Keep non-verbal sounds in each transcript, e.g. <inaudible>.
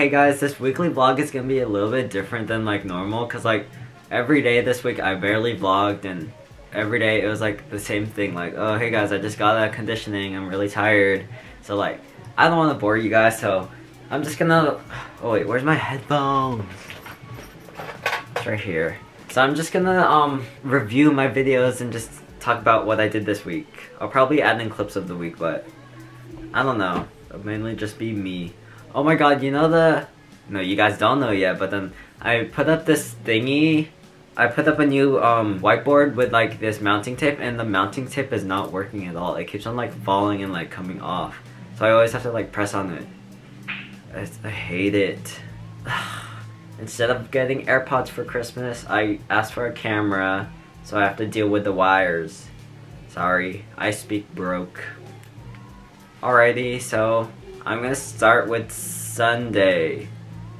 Hey guys, this weekly vlog is gonna be a little bit different than like normal cause like every day this week I barely vlogged and every day it was like the same thing like oh hey guys I just got of conditioning I'm really tired. So like I don't want to bore you guys so I'm just gonna oh wait where's my headphones? It's right here. So I'm just gonna um review my videos and just talk about what I did this week. I'll probably add in clips of the week but I don't know. It'll mainly just be me oh my god you know the no you guys don't know yet but then I put up this thingy I put up a new um, whiteboard with like this mounting tape and the mounting tape is not working at all. It keeps on like falling and like coming off. So I always have to like press on it. I, I hate it. <sighs> Instead of getting AirPods for Christmas, I asked for a camera, so I have to deal with the wires. Sorry, I speak broke. Alrighty, so I'm gonna start with Sunday.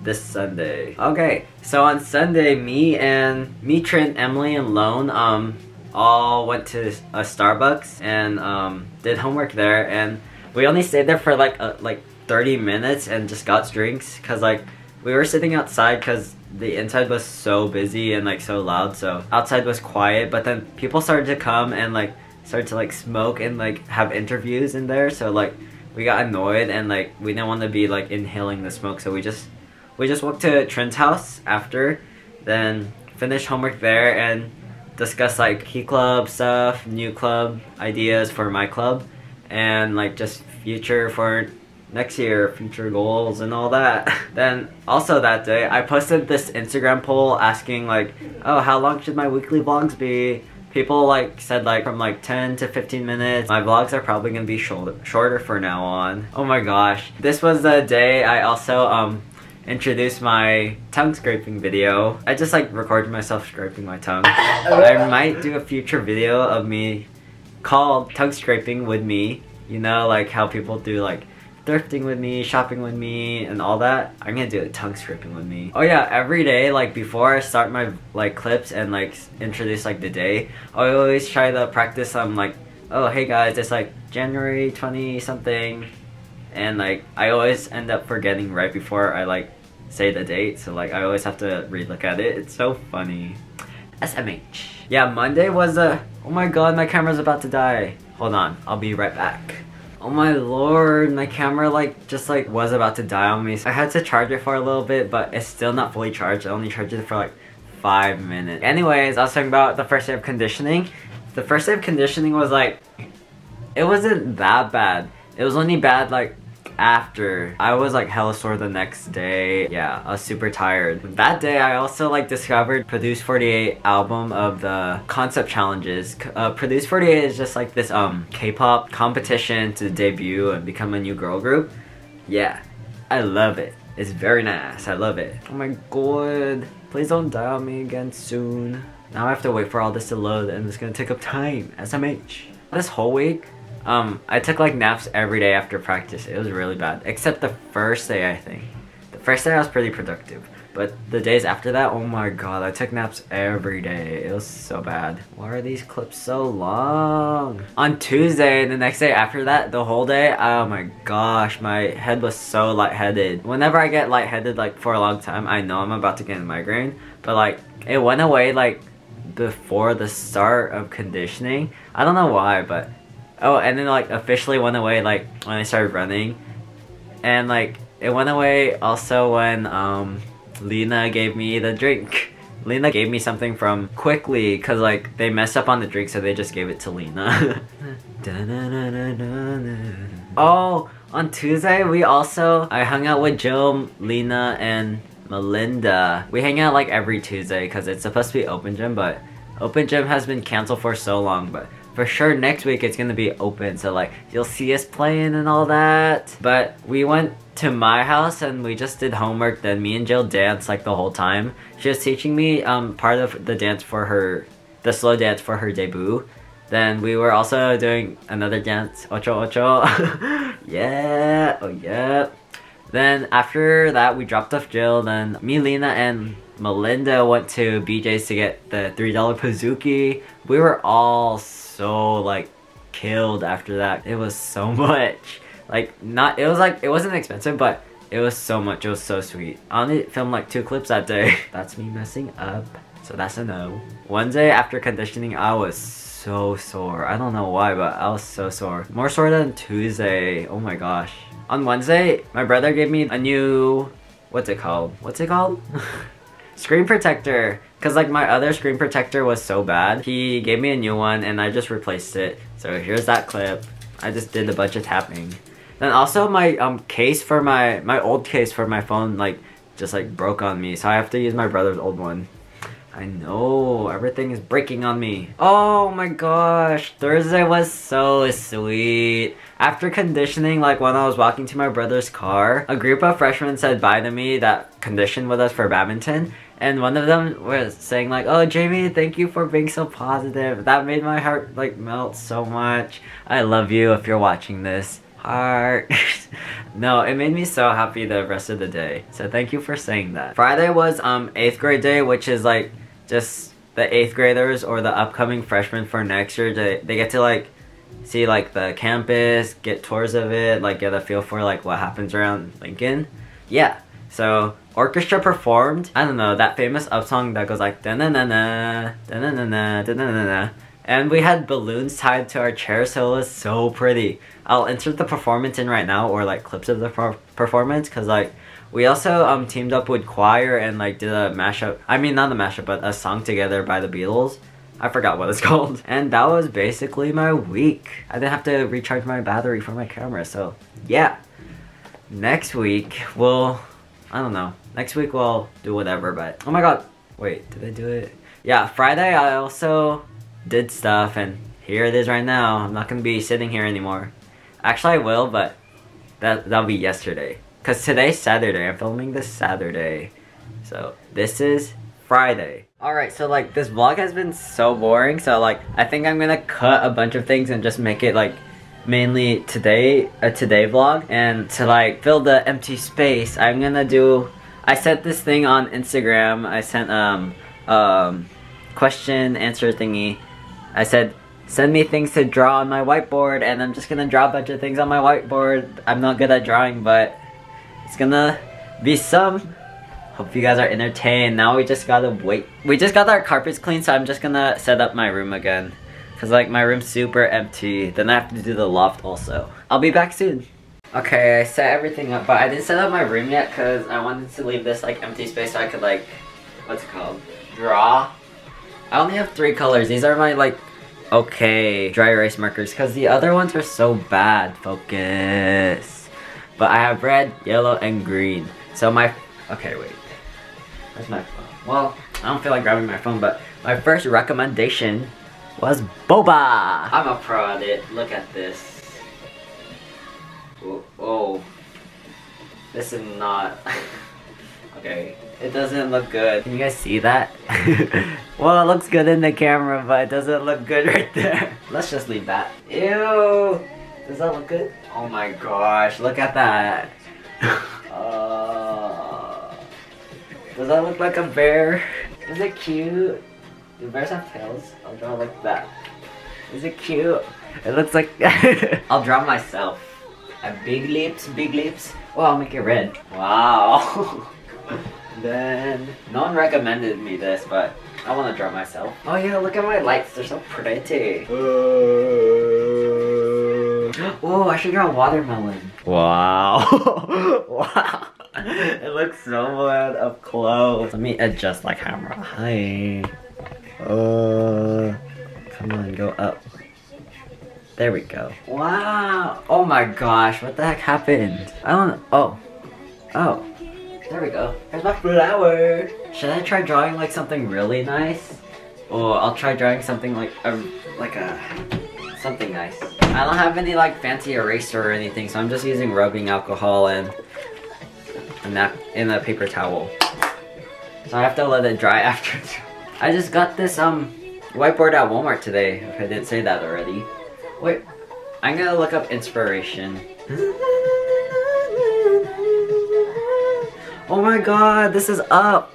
This Sunday. Okay, so on Sunday, me and me, Trent, Emily, and Lone um all went to a Starbucks and um did homework there, and we only stayed there for like a, like 30 minutes and just got drinks because like we were sitting outside because the inside was so busy and like so loud. So outside was quiet but then people started to come and like started to like smoke and like have interviews in there. So like we got annoyed and like we didn't want to be like inhaling the smoke so we just we just walked to Trent's house after, then finished homework there and discussed like key club stuff, new club ideas for my club, and like just future for next year, future goals and all that. <laughs> then also that day, I posted this Instagram poll asking like, oh, how long should my weekly vlogs be? People like said like from like 10 to 15 minutes. My vlogs are probably gonna be shorter, shorter for now on. Oh my gosh. This was the day I also um introduced my tongue scraping video. I just like recorded myself scraping my tongue. I might do a future video of me called tongue scraping with me. You know, like how people do like thrifting with me, shopping with me, and all that. I'm gonna do a tongue scraping with me. Oh yeah, every day, like before I start my like clips and like introduce like the day, I always try to practice some like, oh hey guys, it's like January 20 something, and like I always end up forgetting right before I like say the date so like I always have to relook at it it's so funny SMH yeah Monday was a oh my god my camera's about to die hold on I'll be right back oh my lord my camera like just like was about to die on me. So I had to charge it for a little bit but it's still not fully charged. I only charged it for like five minutes. Anyways I was talking about the first day of conditioning. The first day of conditioning was like it wasn't that bad. It was only bad like after. I was like hella sore the next day. Yeah, I was super tired. That day I also like discovered Produce 48 album of the concept challenges. Uh, Produce 48 is just like this um K-pop competition to debut and become a new girl group. Yeah, I love it. It's very nice. I love it. Oh my god. Please don't die on me again soon. Now I have to wait for all this to load and it's gonna take up time. SMH. This whole week, um, I took like naps every day after practice. It was really bad. Except the first day, I think. The first day I was pretty productive. But the days after that, oh my god, I took naps every day. It was so bad. Why are these clips so long? On Tuesday, and the next day after that, the whole day, oh my gosh, my head was so lightheaded. Whenever I get lightheaded like for a long time, I know I'm about to get a migraine. But like, it went away like before the start of conditioning. I don't know why, but Oh, and then like officially went away like when I started running. And like it went away also when um Lena gave me the drink. <laughs> Lena gave me something from Quickly because like they messed up on the drink so they just gave it to Lena. oh, on Tuesday we also I hung out with Jill, Lena, and Melinda. We hang out like every Tuesday because it's supposed to be open gym but open gym has been canceled for so long but for sure next week it's gonna be open so like you'll see us playing and all that. But we went to my house and we just did homework then me and Jill danced like the whole time. She was teaching me um part of the dance for her the slow dance for her debut. Then we were also doing another dance ocho ocho. <laughs> Yeah oh yeah. Then after that we dropped off Jill then me Lena and Melinda went to BJ's to get the $3 Pizookie. We were all so like killed after that. It was so <laughs> much. Like not, it was like, it wasn't expensive, but It was so much. It was so sweet. I only filmed like two clips that day. <laughs> That's me messing up. So that's a no. Wednesday after conditioning, I was so sore. I don't know why, but I was so sore. More sore than Tuesday. Oh my gosh. On Wednesday, my brother gave me a new, what's it called? What's it called? <laughs> screen protector. Cause like my other screen protector was so bad. He gave me a new one and I just replaced it. So here's that clip. I just did a bunch of tapping. Then also my um case for my, my old case for my phone like just like broke on me. So I have to use my brother's old one. I know, everything is breaking on me. Oh my gosh, Thursday was so sweet. After conditioning, like when I was walking to my brother's car, a group of freshmen said bye to me that conditioned with us for badminton. And one of them was saying like, oh Jaime, thank you for being so positive. That made my heart like melt so much. I love you if you're watching this. Heart. <laughs> no, it made me so happy the rest of the day. So thank you for saying that. Friday was um 8th grade day, which is like just the 8th graders or the upcoming freshmen for next year. They, they get to like see like the campus, get tours of it, like get a feel for like what happens around Lincoln. Yeah. So orchestra performed, I don't know, that famous up song that goes like da na na na da na na na da na na na. And we had balloons tied to our chairs, so it was so pretty. I'll insert the performance in right now, or like clips of the performance, cause like we also um teamed up with choir and like did a mashup. I mean, not a mashup, but a song together by the Beatles. I forgot what it's <laughs> called. And that was basically my week. I didn't have to recharge my battery for my camera, so yeah. Next week, we'll, I don't know. Next week we'll do whatever, but, oh my god. Wait, did I do it? Yeah, Friday I also did stuff and here it is right now. I'm not gonna be sitting here anymore. Actually I will, but that, that'll be yesterday. Cause today's Saturday, I'm filming this Saturday. So this is Friday. Alright, so like this vlog has been so boring, so like I think I'm gonna cut a bunch of things and just make it like mainly today, a today vlog. And to like fill the empty space, I'm gonna do, I sent this thing on Instagram, I sent um, um, question answer thingy. I said, send me things to draw on my whiteboard and I'm just gonna draw a bunch of things on my whiteboard. I'm not good at drawing, but it's gonna be some Hope you guys are entertained. Now we just gotta wait. We just got our carpets clean, so I'm just gonna set up my room again. Cause like my room's super empty. Then I have to do the loft also. I'll be back soon. Okay, I set everything up, but I didn't set up my room yet because I wanted to leave this like empty space so I could like, what's it called? Draw. I only have three colors. These are my like, okay, dry erase markers because the other ones are so bad. Focus. But I have red, yellow, and green. So my, okay, wait. Where's my phone? Well, I don't feel like grabbing my phone, but my first recommendation was boba. I'm a pro at it. Look at this. Oh, this is not. <laughs> okay, it doesn't look good. Can you guys see that? <laughs> well, it looks good in the camera, but it doesn't look good <laughs> right there. Let's just leave that. Ew. Does that look good? Oh my gosh, look at that. uh, does that look like a bear? Is it cute? Do bears have tails? I'll draw like that. Is it cute? It looks like... <laughs> I'll draw myself. A big lips, big lips. Well, I'll make it red. Wow. <laughs> then, no one recommended me this, but I want to draw myself. Oh yeah, look at my lights. They're so pretty. oh, I should draw a watermelon. Wow. <laughs> wow. it looks so bad up close. Let me adjust my camera. Hi. Uh, come on, go up. There we go. Wow. Oh my gosh, what the heck happened? I don't Oh. Oh. There we go. Here's my flower. Should I try drawing like something really nice? Or I'll try drawing something like a, like a, something nice. I don't have any like fancy eraser or anything, so I'm just using rubbing alcohol and in that in a paper towel. So I have to let it dry <laughs> after. I just got this um whiteboard at Walmart today. If I didn't say that already. Wait, I'm gonna look up inspiration. Oh my god, this is up.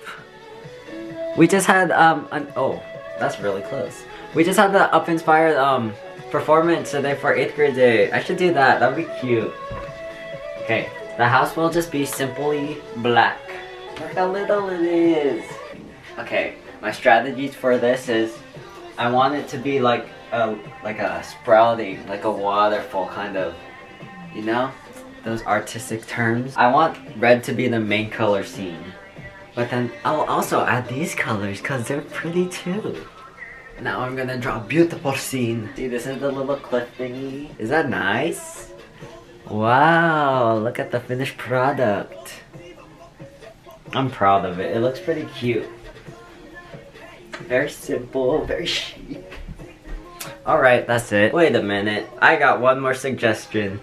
We just had um an oh, that's really close. We just had the up inspired um performance today for 8th grade day. I should do that. That would be cute. Okay, The house will just be simply black. Look how little it is. Okay, my strategies for this is I want it to be like a like a sprouting, like a waterfall kind of, you know? Those artistic terms. I want red to be the main color scene. But then I'll also add these colors because they're pretty too. Now I'm gonna draw a beautiful scene. See, this is the little cliff thingy. Is that nice? Wow, look at the finished product. I'm proud of it. It looks pretty cute. Very simple, very chic. Alright, that's it. Wait a minute. I got one more suggestion.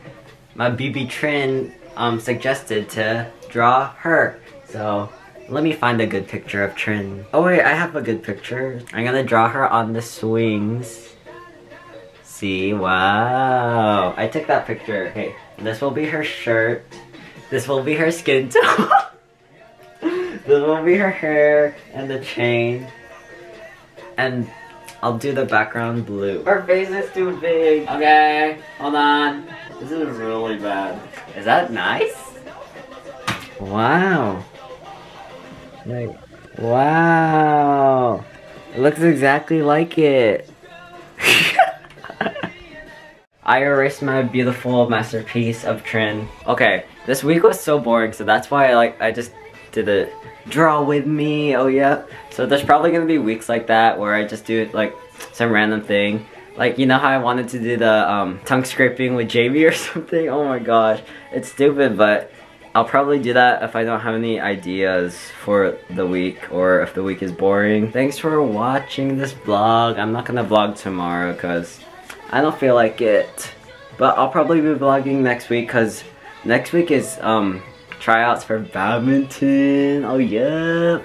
My BB Trin um, suggested to draw her. So, let me find a good picture of Trin. Oh wait, I have a good picture. I'm gonna draw her on the swings. See, wow. I took that picture. Hey, this will be her shirt. This will be her skin tone. <laughs> this will be her hair and the chain. And I'll do the background blue. Her face is too big. Okay, hold on. This is really bad. Is that nice? Wow. Like, wow. It looks exactly like it. <laughs> I erased my beautiful masterpiece of Trin. Okay, this week was so boring, so that's why I like I just did it. Draw with me, oh yeah. So there's probably gonna be weeks like that where I just do like some random thing. Like, you know how I wanted to do the um, tongue scraping with Jaime or <laughs> something? Oh my gosh, it's stupid, but I'll probably do that if I don't have any ideas for the week or if the week is boring. Thanks for watching this vlog. I'm not gonna vlog tomorrow because I don't feel like it. But I'll probably be vlogging next week because next week is um tryouts for badminton. Oh, yep.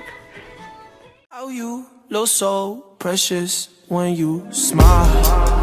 How you look so precious when you smile.